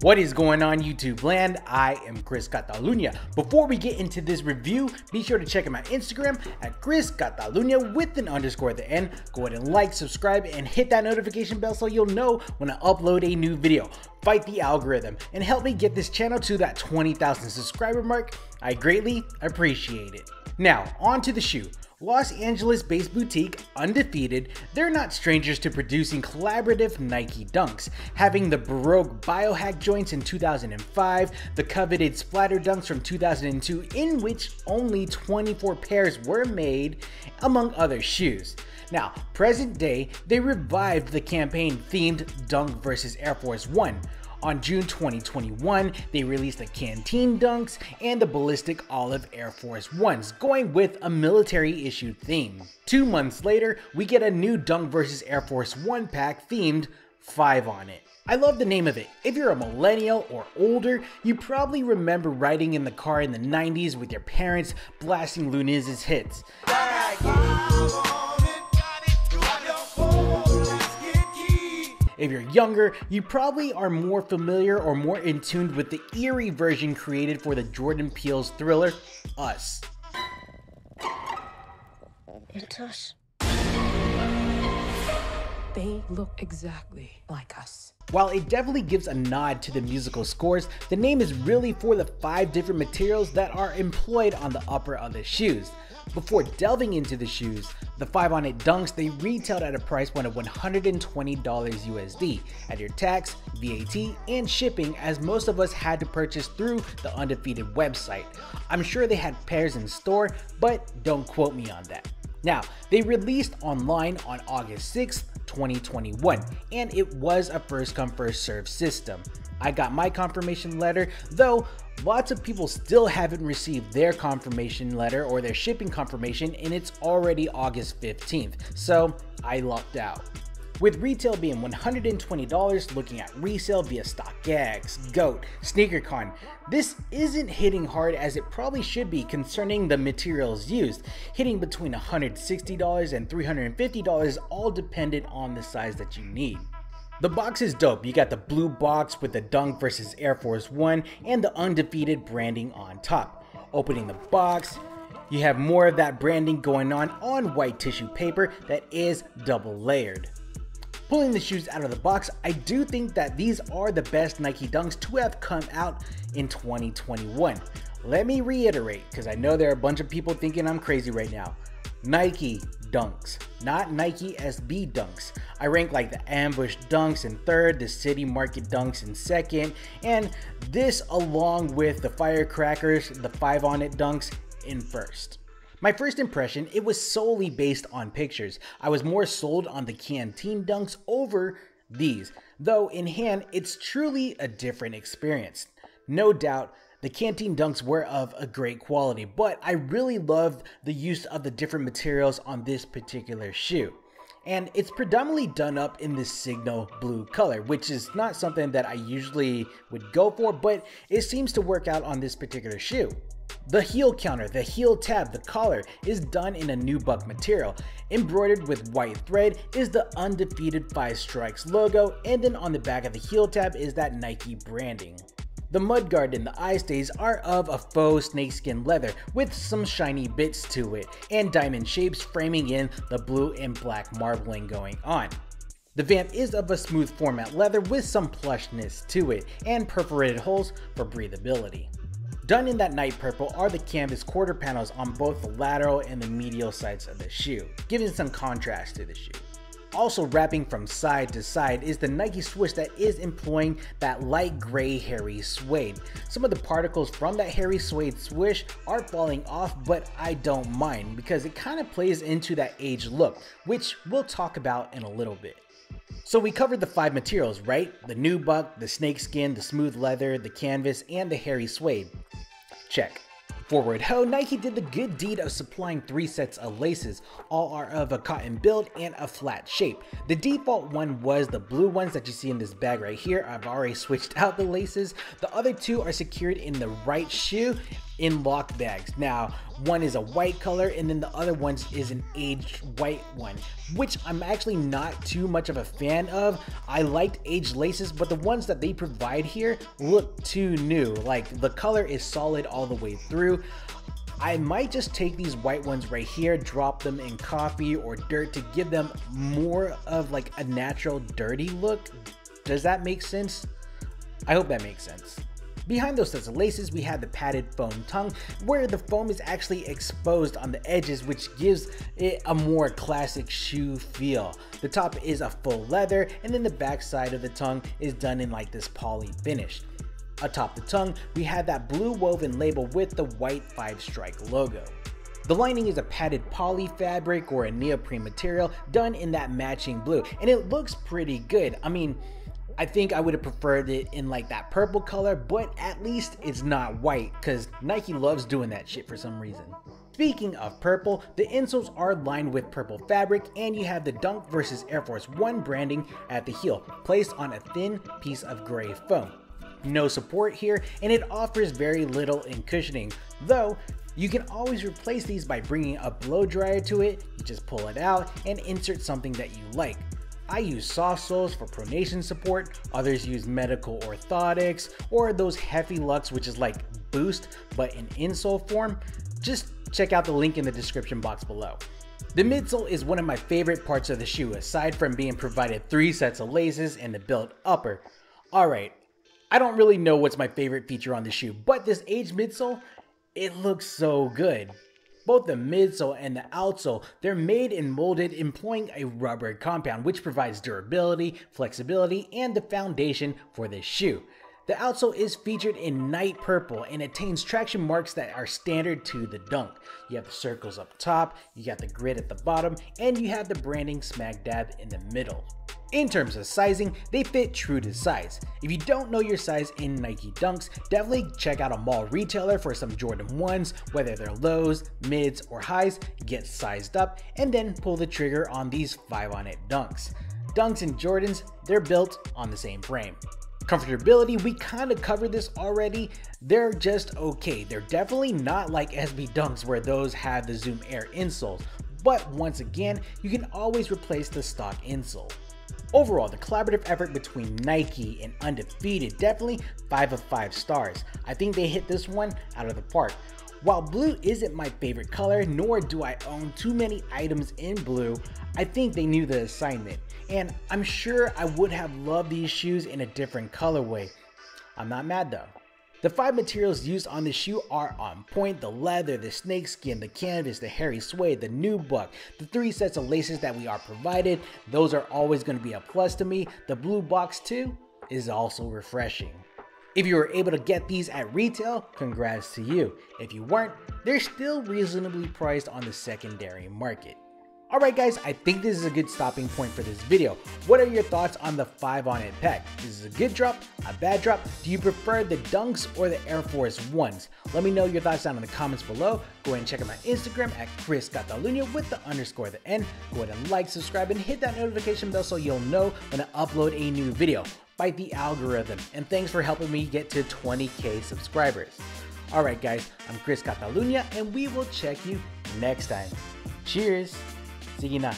What is going on YouTube land? I am Chris Cataluna. Before we get into this review, be sure to check out my Instagram at Chris Cataluna with an underscore at the end. Go ahead and like, subscribe, and hit that notification bell so you'll know when I upload a new video. Fight the algorithm and help me get this channel to that 20,000 subscriber mark. I greatly appreciate it. Now, on to the shoe. Los Angeles based boutique Undefeated, they're not strangers to producing collaborative Nike dunks, having the Baroque biohack joints in 2005, the coveted splatter dunks from 2002, in which only 24 pairs were made, among other shoes. Now, present day, they revived the campaign themed Dunk vs Air Force One on June 2021, they released the Canteen Dunks and the Ballistic Olive Air Force Ones, going with a military issued theme. Two months later, we get a new Dunk vs Air Force One pack themed 5 on it. I love the name of it. If you're a millennial or older, you probably remember riding in the car in the 90s with your parents blasting Luniz's hits. If you're younger, you probably are more familiar or more in tune with the eerie version created for the Jordan Peele's thriller, Us. It's us. They look exactly like us. While it definitely gives a nod to the musical scores, the name is really for the five different materials that are employed on the upper of the shoes. Before delving into the shoes, the 5 on it dunks they retailed at a price point of $120 USD at your tax, VAT, and shipping as most of us had to purchase through the undefeated website. I'm sure they had pairs in store, but don't quote me on that. Now, they released online on August 6th, 2021, and it was a first come first serve system. I got my confirmation letter, though lots of people still haven't received their confirmation letter or their shipping confirmation, and it's already August 15th, so I lucked out. With retail being $120, looking at resale via StockX, GOAT, SneakerCon, this isn't hitting hard as it probably should be concerning the materials used, hitting between $160 and $350 all dependent on the size that you need. The box is dope. You got the blue box with the Dunk versus Air Force One and the undefeated branding on top. Opening the box, you have more of that branding going on on white tissue paper that is double layered. Pulling the shoes out of the box, I do think that these are the best Nike Dunks to have come out in 2021. Let me reiterate, because I know there are a bunch of people thinking I'm crazy right now. Nike Dunks, not Nike SB Dunks. I rank like the Ambush Dunks in third, the City Market Dunks in second, and this along with the Firecrackers, the 5 on it Dunks in first. My first impression, it was solely based on pictures. I was more sold on the Canteen Dunks over these, though in hand, it's truly a different experience. No doubt, the Canteen Dunks were of a great quality, but I really loved the use of the different materials on this particular shoe. And it's predominantly done up in this signal blue color, which is not something that I usually would go for, but it seems to work out on this particular shoe. The heel counter, the heel tab, the collar is done in a nubuck material. Embroidered with white thread is the undefeated 5 strikes logo and then on the back of the heel tab is that Nike branding. The mudguard and the eye stays are of a faux snakeskin leather with some shiny bits to it and diamond shapes framing in the blue and black marbling going on. The vamp is of a smooth format leather with some plushness to it and perforated holes for breathability. Done in that night purple are the canvas quarter panels on both the lateral and the medial sides of the shoe, giving some contrast to the shoe. Also wrapping from side to side is the Nike swoosh that is employing that light gray hairy suede. Some of the particles from that hairy suede swoosh are falling off, but I don't mind because it kind of plays into that age look, which we'll talk about in a little bit. So we covered the five materials, right? The nubuck, the snakeskin, the smooth leather, the canvas, and the hairy suede. Check. Forward Ho, Nike did the good deed of supplying three sets of laces. All are of a cotton build and a flat shape. The default one was the blue ones that you see in this bag right here. I've already switched out the laces. The other two are secured in the right shoe in lock bags. Now, one is a white color and then the other one is an aged white one, which I'm actually not too much of a fan of. I liked aged laces, but the ones that they provide here look too new. Like the color is solid all the way through. I might just take these white ones right here, drop them in coffee or dirt to give them more of like a natural dirty look. Does that make sense? I hope that makes sense. Behind those sets of laces, we have the padded foam tongue, where the foam is actually exposed on the edges, which gives it a more classic shoe feel. The top is a full leather, and then the back side of the tongue is done in like this poly finish. Atop the tongue, we have that blue woven label with the white five strike logo. The lining is a padded poly fabric or a neoprene material done in that matching blue, and it looks pretty good. I mean, I think I would have preferred it in like that purple color, but at least it's not white because Nike loves doing that shit for some reason. Speaking of purple, the insoles are lined with purple fabric and you have the Dunk vs Air Force One branding at the heel, placed on a thin piece of gray foam. No support here and it offers very little in cushioning, though you can always replace these by bringing a blow dryer to it, you just pull it out and insert something that you like. I use SofSoles for pronation support, others use medical orthotics, or those Heavy Lux which is like Boost but in insole form. Just check out the link in the description box below. The midsole is one of my favorite parts of the shoe aside from being provided 3 sets of laces and the built upper. Alright, I don't really know what's my favorite feature on the shoe, but this aged midsole, it looks so good. Both the midsole and the outsole, they're made and molded employing a rubber compound which provides durability, flexibility, and the foundation for this shoe. The outsole is featured in night purple and attains traction marks that are standard to the dunk. You have the circles up top, you got the grid at the bottom, and you have the branding smack dab in the middle. In terms of sizing, they fit true to size. If you don't know your size in Nike Dunks, definitely check out a mall retailer for some Jordan 1s, whether they're lows, mids, or highs, get sized up, and then pull the trigger on these 5 on it Dunks. Dunks and Jordans, they're built on the same frame. Comfortability, we kind of covered this already. They're just okay. They're definitely not like SB Dunks where those have the Zoom Air insoles, but once again, you can always replace the stock insole. Overall, the collaborative effort between Nike and Undefeated definitely 5 of 5 stars. I think they hit this one out of the park. While blue isn't my favorite color, nor do I own too many items in blue, I think they knew the assignment, and I'm sure I would have loved these shoes in a different colorway. I'm not mad though. The five materials used on the shoe are on point, the leather, the snakeskin, the canvas, the hairy suede, the nubuck, the three sets of laces that we are provided, those are always going to be a plus to me. The blue box too is also refreshing. If you were able to get these at retail, congrats to you. If you weren't, they're still reasonably priced on the secondary market. Alright guys, I think this is a good stopping point for this video. What are your thoughts on the 5 on it pack? This Is a good drop, a bad drop? Do you prefer the Dunks or the Air Force Ones? Let me know your thoughts down in the comments below. Go ahead and check out my Instagram at Chris with the underscore the end. Go ahead and like, subscribe, and hit that notification bell so you'll know when I upload a new video. Fight the algorithm, and thanks for helping me get to 20k subscribers. Alright guys, I'm Chris Cataluna, and we will check you next time. Cheers! Sige na.